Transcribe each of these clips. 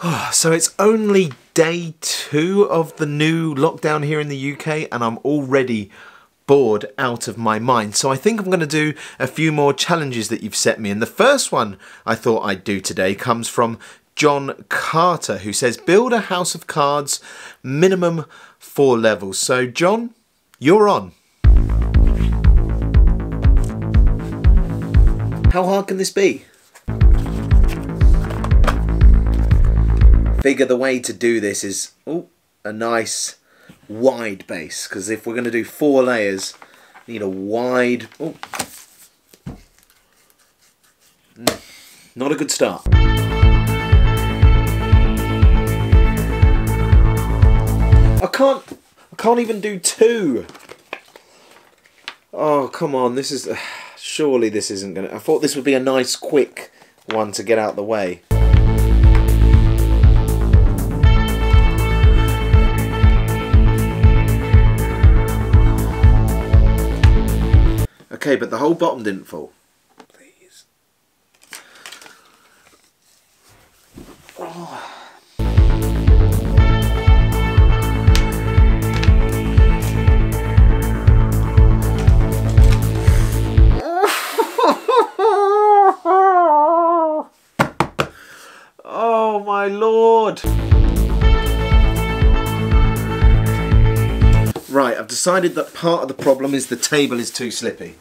So it's only day two of the new lockdown here in the UK, and I'm already bored out of my mind. So I think I'm going to do a few more challenges that you've set me. And the first one I thought I'd do today comes from John Carter, who says, Build a house of cards, minimum four levels. So, John, you're on. How hard can this be? Figure the way to do this is ooh, a nice wide base because if we're going to do four layers, need a wide. Ooh. Mm, not a good start. I can't. I can't even do two. Oh come on! This is. surely this isn't gonna. I thought this would be a nice, quick one to get out the way. Okay, but the whole bottom didn't fall. Please. Oh. oh my lord! Right, I've decided that part of the problem is the table is too slippy.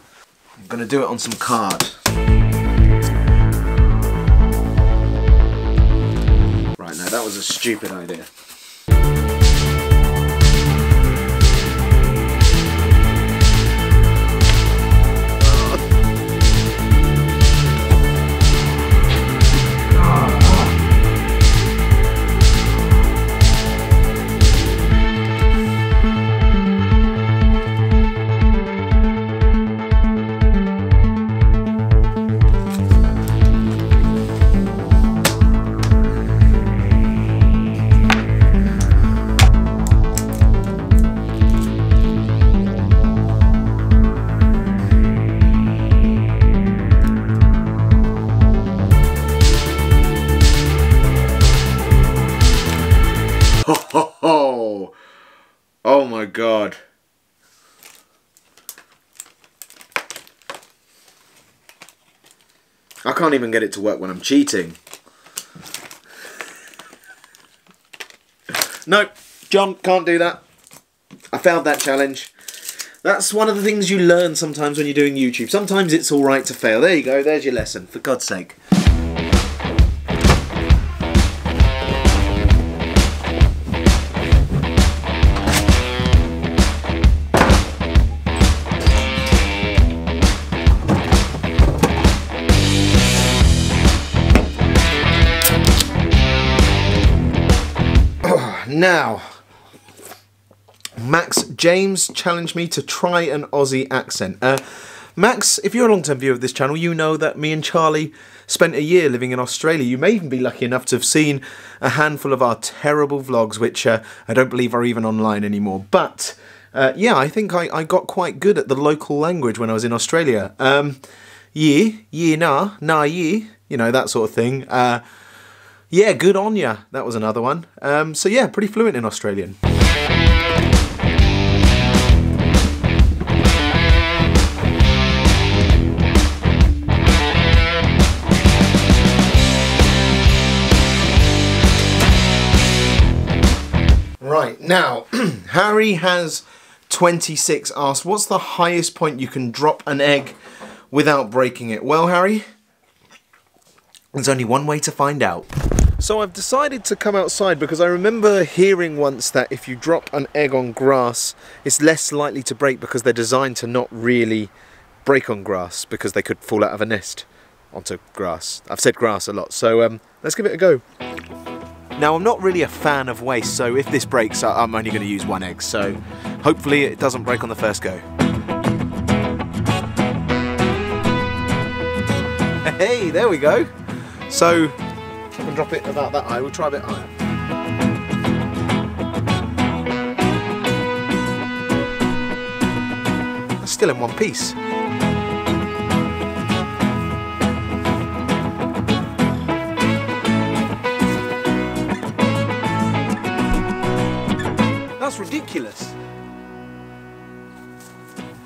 I'm going to do it on some card. Right, now that was a stupid idea. Oh my god. I can't even get it to work when I'm cheating. No, John, can't do that. I failed that challenge. That's one of the things you learn sometimes when you're doing YouTube. Sometimes it's alright to fail. There you go, there's your lesson, for God's sake. Now, Max James challenged me to try an Aussie accent. Uh, Max, if you're a long-term viewer of this channel, you know that me and Charlie spent a year living in Australia. You may even be lucky enough to have seen a handful of our terrible vlogs, which uh, I don't believe are even online anymore. But, uh, yeah, I think I, I, got quite good at the local language when I was in Australia. Um, yeah, yeah, nah, nah, yeah, you know, that sort of thing. Uh, yeah, good on ya. That was another one. Um, so yeah, pretty fluent in Australian. Right, now, Harry has 26 asked, what's the highest point you can drop an egg without breaking it? Well, Harry, there's only one way to find out. So I've decided to come outside because I remember hearing once that if you drop an egg on grass, it's less likely to break because they're designed to not really break on grass because they could fall out of a nest onto grass. I've said grass a lot, so um, let's give it a go. Now I'm not really a fan of waste, so if this breaks, I'm only going to use one egg, so hopefully it doesn't break on the first go. Hey, there we go. So and drop it about that high. We'll try a bit higher. That's still in one piece. That's ridiculous.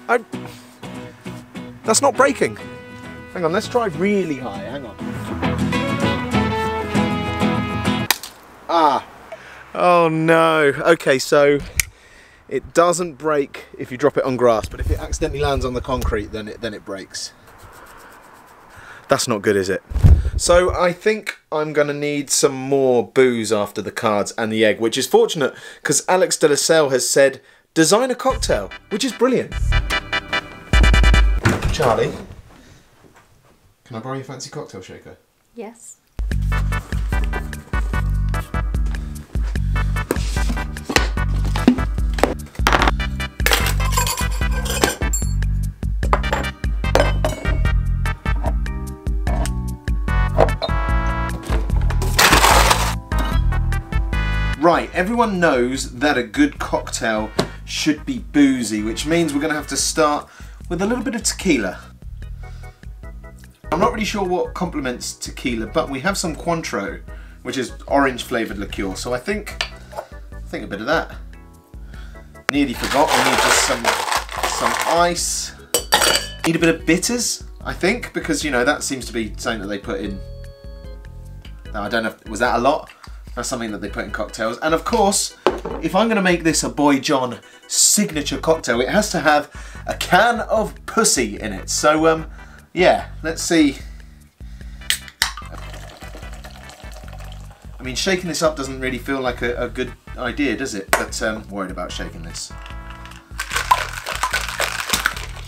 I... That's not breaking. Hang on, let's try really high, hang on. Ah. Oh no. Okay, so it doesn't break if you drop it on grass, but if it accidentally lands on the concrete, then it then it breaks. That's not good, is it? So I think I'm going to need some more booze after the cards and the egg, which is fortunate because Alex de la Salle has said design a cocktail, which is brilliant. Charlie, can I borrow your fancy cocktail shaker? Yes. Right, everyone knows that a good cocktail should be boozy, which means we're going to have to start with a little bit of tequila. I'm not really sure what complements tequila, but we have some Cointreau, which is orange flavoured liqueur, so I think I think a bit of that. Nearly forgot, we need just some, some ice. Need a bit of bitters, I think, because, you know, that seems to be something that they put in. Now, I don't know, if, was that a lot? That's something that they put in cocktails. And of course, if I'm going to make this a Boy John signature cocktail, it has to have a can of pussy in it. So, um, yeah, let's see. I mean, shaking this up doesn't really feel like a, a good idea, does it? But um, worried about shaking this.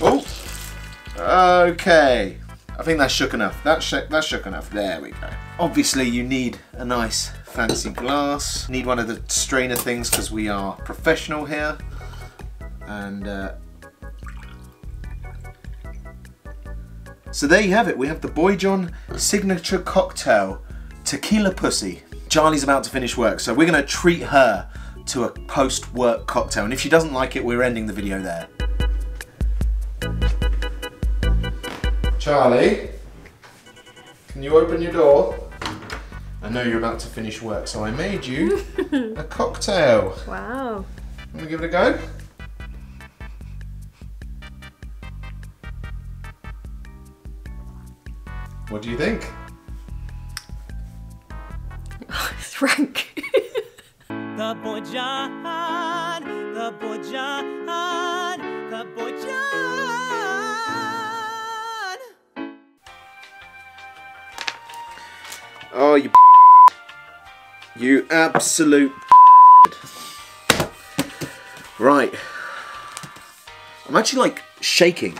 Oh, okay. I think that's shook enough. That's, sh that's shook enough. There we go. Obviously, you need a nice fancy glass. Need one of the strainer things because we are professional here. And uh, so there you have it. We have the Boy John signature cocktail, Tequila Pussy. Charlie's about to finish work, so we're going to treat her to a post-work cocktail. And if she doesn't like it, we're ending the video there. Charlie, can you open your door? I know you're about to finish work, so I made you a cocktail. Wow. Want to give it a go? What do you think? it's rank. The boy John, the boy John, Oh, you you absolute right. I'm actually like shaking.